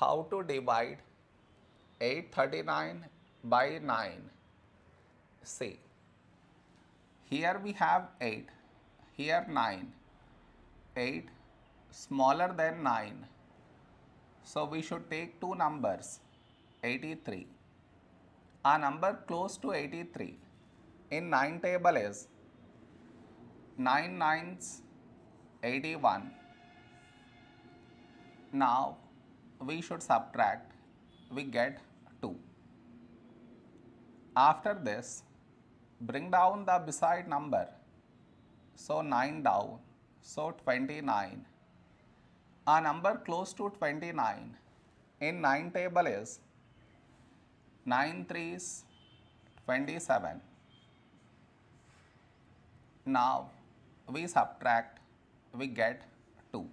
how to divide 839 by 9. See, here we have 8, here 9. 8 smaller than 9. So we should take two numbers 83. A number close to 83 in 9 table is 9 nines 81. Now we should subtract, we get 2. After this, bring down the beside number. So 9 down, so 29. A number close to 29 in 9 table is 9 threes 27. Now we subtract, we get 2.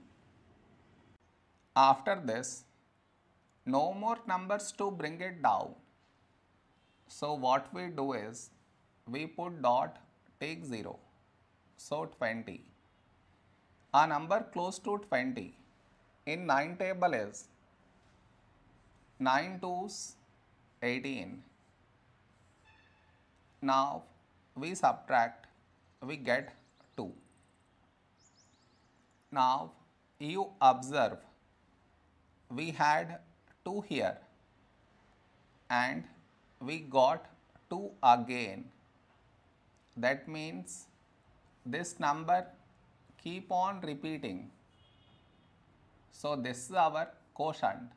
After this, no more numbers to bring it down. So what we do is, we put dot, take 0. So 20. A number close to 20 in 9 table is 9 twos 18. Now we subtract, we get 2. Now you observe, we had 2 here and we got 2 again. That means this number keep on repeating. So this is our quotient.